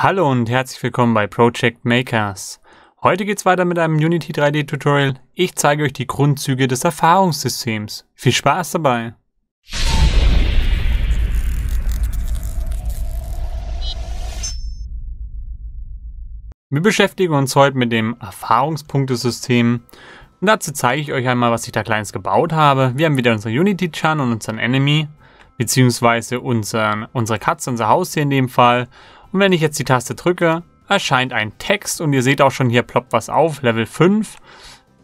Hallo und herzlich willkommen bei Project Makers. Heute geht's weiter mit einem Unity 3D Tutorial. Ich zeige euch die Grundzüge des Erfahrungssystems. Viel Spaß dabei! Wir beschäftigen uns heute mit dem Erfahrungspunktesystem und dazu zeige ich euch einmal, was ich da kleines gebaut habe. Wir haben wieder unsere Unity-Chan und unseren Enemy, beziehungsweise unseren, unsere Katze, unser Haustier in dem Fall und wenn ich jetzt die Taste drücke, erscheint ein Text und ihr seht auch schon hier ploppt was auf, Level 5.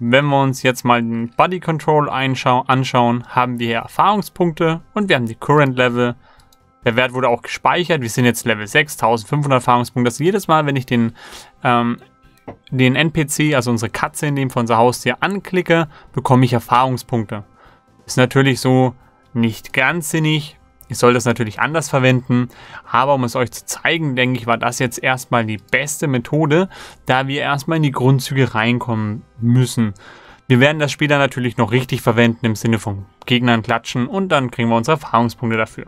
Wenn wir uns jetzt mal den Body Control anschauen, haben wir hier Erfahrungspunkte und wir haben die Current Level. Der Wert wurde auch gespeichert. Wir sind jetzt Level 6, 1500 Erfahrungspunkte. Das jedes Mal, wenn ich den, ähm, den NPC, also unsere Katze in dem von unser Haustier anklicke, bekomme ich Erfahrungspunkte. Ist natürlich so nicht ganz sinnig, ich soll das natürlich anders verwenden, aber um es euch zu zeigen, denke ich, war das jetzt erstmal die beste Methode, da wir erstmal in die Grundzüge reinkommen müssen. Wir werden das später natürlich noch richtig verwenden im Sinne von Gegnern klatschen und dann kriegen wir unsere Erfahrungspunkte dafür.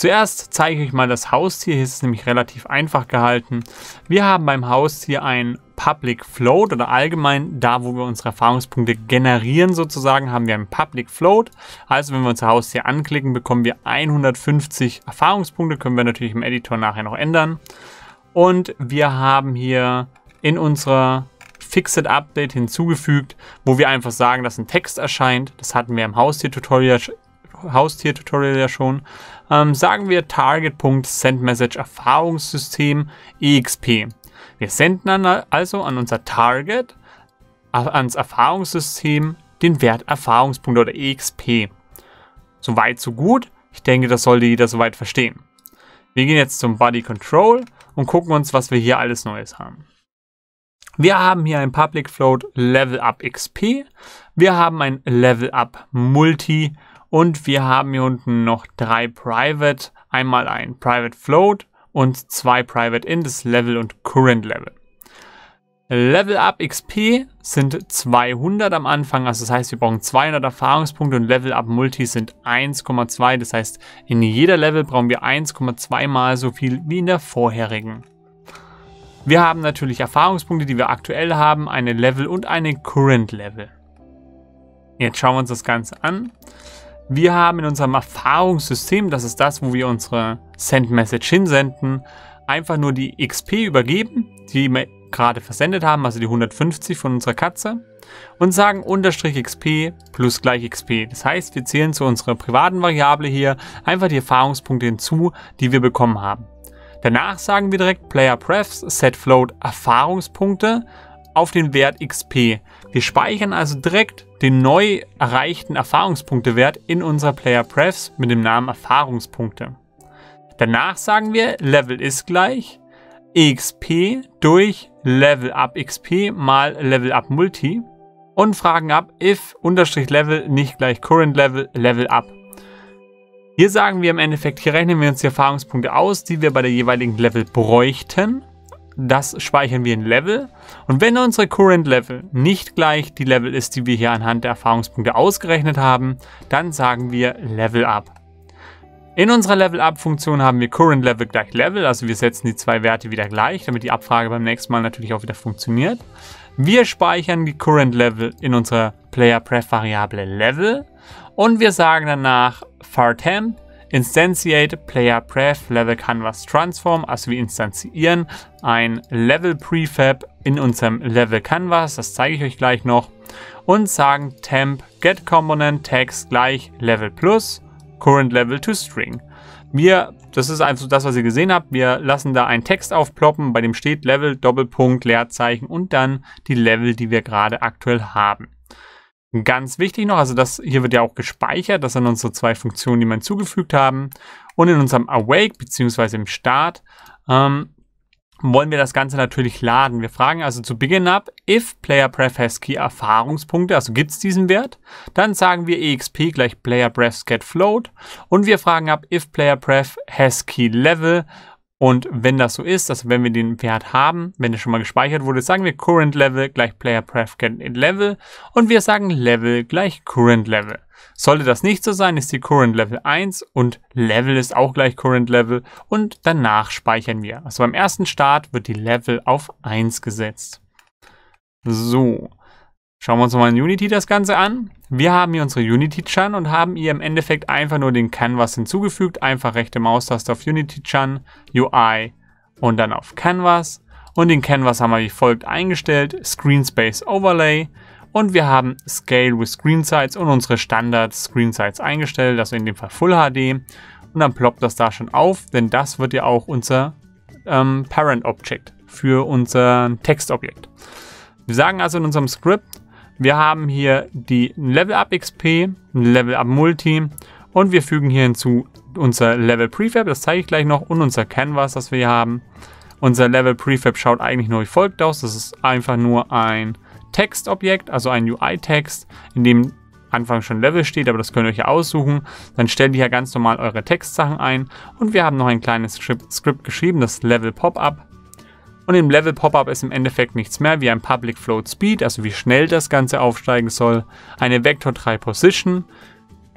Zuerst zeige ich euch mal das Haustier. Hier ist es nämlich relativ einfach gehalten. Wir haben beim Haustier ein Public Float oder allgemein da, wo wir unsere Erfahrungspunkte generieren sozusagen, haben wir ein Public Float. Also wenn wir unser Haustier anklicken, bekommen wir 150 Erfahrungspunkte. Können wir natürlich im Editor nachher noch ändern. Und wir haben hier in unserer Fixed Update hinzugefügt, wo wir einfach sagen, dass ein Text erscheint. Das hatten wir im Haustier-Tutorial Haustier-Tutorial ja schon, ähm, sagen wir Target.SendMessage Erfahrungssystem EXP. Wir senden dann also an unser Target, ans Erfahrungssystem, den Wert Erfahrungspunkte oder EXP. Soweit, so gut. Ich denke, das sollte jeder soweit verstehen. Wir gehen jetzt zum Body Control und gucken uns, was wir hier alles Neues haben. Wir haben hier ein Public Float Level Up XP. Wir haben ein Level Up Multi und wir haben hier unten noch drei Private, einmal ein Private Float und zwei Private In, das Level und Current Level. Level Up XP sind 200 am Anfang, also das heißt, wir brauchen 200 Erfahrungspunkte und Level Up Multi sind 1,2, das heißt, in jeder Level brauchen wir 1,2 mal so viel wie in der vorherigen. Wir haben natürlich Erfahrungspunkte, die wir aktuell haben, eine Level und eine Current Level. Jetzt schauen wir uns das Ganze an. Wir haben in unserem Erfahrungssystem, das ist das, wo wir unsere Send-Message hinsenden, einfach nur die XP übergeben, die wir gerade versendet haben, also die 150 von unserer Katze, und sagen unterstrich XP plus gleich XP. Das heißt, wir zählen zu unserer privaten Variable hier einfach die Erfahrungspunkte hinzu, die wir bekommen haben. Danach sagen wir direkt Player Prefs set float Erfahrungspunkte auf den Wert XP. Wir speichern also direkt den neu erreichten Erfahrungspunktewert in unserer Player Prefs mit dem Namen Erfahrungspunkte. Danach sagen wir Level ist gleich exp durch Level up XP mal Level up Multi und fragen ab if unterstrich Level nicht gleich Current Level Level up. Hier sagen wir im Endeffekt, hier rechnen wir uns die Erfahrungspunkte aus, die wir bei der jeweiligen Level bräuchten das speichern wir in Level. Und wenn unsere Current Level nicht gleich die Level ist, die wir hier anhand der Erfahrungspunkte ausgerechnet haben, dann sagen wir Level Up. In unserer Level Up Funktion haben wir Current Level gleich Level, also wir setzen die zwei Werte wieder gleich, damit die Abfrage beim nächsten Mal natürlich auch wieder funktioniert. Wir speichern die Current Level in unserer Player Pref Variable Level und wir sagen danach fartemp Instantiate Player Pref Level Canvas Transform, also wir instanzieren ein Level Prefab in unserem Level Canvas, das zeige ich euch gleich noch, und sagen temp get component text gleich Level plus current level to string. Wir, das ist einfach das, was ihr gesehen habt, wir lassen da einen Text aufploppen, bei dem steht Level, Doppelpunkt, Leerzeichen und dann die Level, die wir gerade aktuell haben. Ganz wichtig noch, also das hier wird ja auch gespeichert, das sind unsere zwei Funktionen, die wir hinzugefügt haben. Und in unserem Awake bzw. im Start ähm, wollen wir das Ganze natürlich laden. Wir fragen also zu Beginn ab, if PlayerPref has Key Erfahrungspunkte, also gibt es diesen Wert, dann sagen wir exp gleich PlayerPref get float und wir fragen ab, if PlayerPref has Key Level Und wenn das so ist, also wenn wir den Wert haben, wenn der schon mal gespeichert wurde, sagen wir Current Level gleich Player Get Level und wir sagen Level gleich Current Level. Sollte das nicht so sein, ist die Current Level 1 und Level ist auch gleich Current Level und danach speichern wir. Also beim ersten Start wird die Level auf 1 gesetzt. So, schauen wir uns nochmal in Unity das Ganze an. Wir haben hier unsere Unity-Chan und haben ihr im Endeffekt einfach nur den Canvas hinzugefügt. Einfach rechte Maustaste auf Unity-Chan, UI und dann auf Canvas. Und den Canvas haben wir wie folgt eingestellt. Screen Space Overlay. Und wir haben Scale with Screen Size und unsere Standard Screen Size eingestellt, also in dem Fall Full HD. Und dann ploppt das da schon auf, denn das wird ja auch unser ähm, Parent Object für unser Textobjekt. Wir sagen also in unserem Script, wir haben hier die Level Up XP, Level Up Multi und wir fügen hier hinzu unser Level Prefab, das zeige ich gleich noch, und unser Canvas, das wir hier haben. Unser Level Prefab schaut eigentlich nur wie folgt aus. Das ist einfach nur ein Textobjekt, also ein UI-Text, in dem Anfang schon Level steht, aber das könnt ihr euch ja aussuchen. Dann stellt ihr hier ganz normal eure Textsachen ein und wir haben noch ein kleines Skript geschrieben, das Level Pop-Up. Und im Level Pop-Up ist im Endeffekt nichts mehr wie ein Public Float Speed, also wie schnell das Ganze aufsteigen soll, eine Vector 3 Position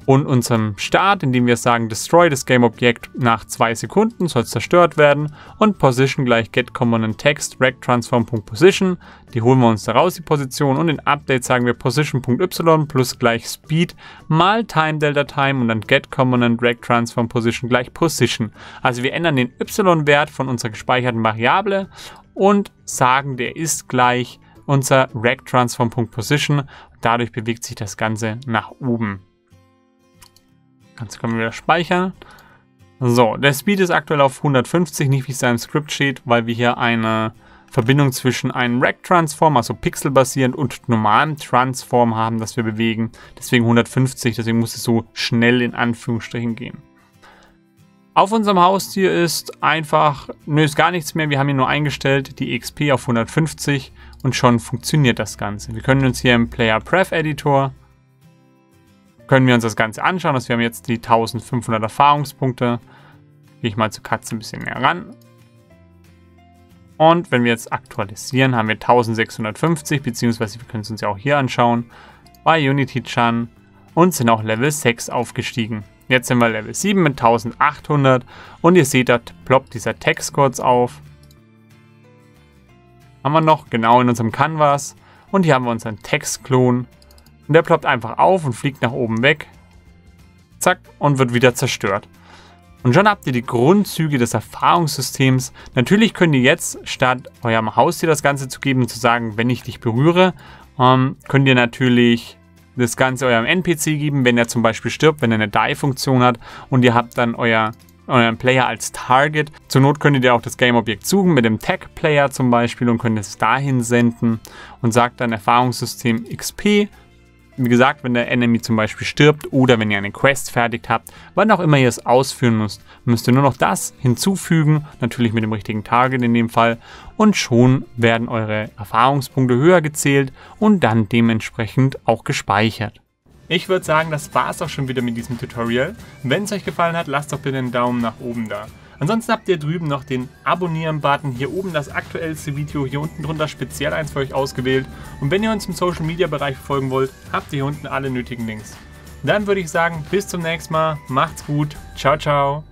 und unserem Start, indem wir sagen Destroy das Game-Objekt nach 2 Sekunden soll zerstört werden und Position gleich GetComponentText RecTransform.Position, die holen wir uns da raus, die Position und in Update sagen wir Position.y plus gleich Speed mal Time Delta Time und dann GetComponent RecTransform.Position gleich Position. Also wir ändern den y-Wert von unserer gespeicherten Variable und sagen, der ist gleich unser RecTransform.Position. Dadurch bewegt sich das Ganze nach oben. Ganze können wir wieder speichern. So, der Speed ist aktuell auf 150, nicht wie es da im Skript steht, weil wir hier eine Verbindung zwischen einem Rack-Transform, also pixelbasierend, und normalem Transform haben, das wir bewegen. Deswegen 150, deswegen muss es so schnell in Anführungsstrichen gehen. Auf unserem Haustier ist einfach, nö, ist gar nichts mehr. Wir haben hier nur eingestellt die XP auf 150 und schon funktioniert das Ganze. Wir können uns hier im Player Pref Editor, können wir uns das Ganze anschauen. Also wir haben jetzt die 1500 Erfahrungspunkte. Gehe ich mal zur Katze ein bisschen näher ran. Und wenn wir jetzt aktualisieren, haben wir 1650, beziehungsweise wir können es uns ja auch hier anschauen, bei Unity-Chan und sind auch Level 6 aufgestiegen. Jetzt sind wir Level 7 mit 1800 und ihr seht, da ploppt dieser Text kurz auf. Haben wir noch genau in unserem Canvas und hier haben wir unseren Textklon und der ploppt einfach auf und fliegt nach oben weg. Zack und wird wieder zerstört. Und schon habt ihr die Grundzüge des Erfahrungssystems. Natürlich könnt ihr jetzt, statt eurem Haustier das Ganze zu geben und zu sagen, wenn ich dich berühre, ähm, könnt ihr natürlich das Ganze eurem NPC geben, wenn er zum Beispiel stirbt, wenn er eine Die-Funktion hat und ihr habt dann euer, euren Player als Target. Zur Not könntet ihr auch das Game-Objekt suchen mit dem Tag-Player zum Beispiel und könnt es dahin senden und sagt dann Erfahrungssystem XP wie gesagt, wenn der Enemy zum Beispiel stirbt oder wenn ihr eine Quest fertigt habt, wann auch immer ihr es ausführen müsst, müsst ihr nur noch das hinzufügen, natürlich mit dem richtigen Target in dem Fall, und schon werden eure Erfahrungspunkte höher gezählt und dann dementsprechend auch gespeichert. Ich würde sagen, das war es auch schon wieder mit diesem Tutorial. Wenn es euch gefallen hat, lasst doch bitte einen Daumen nach oben da. Ansonsten habt ihr drüben noch den Abonnieren-Button, hier oben das aktuellste Video, hier unten drunter speziell eins für euch ausgewählt. Und wenn ihr uns im Social Media Bereich folgen wollt, habt ihr hier unten alle nötigen Links. Dann würde ich sagen, bis zum nächsten Mal, macht's gut, ciao ciao.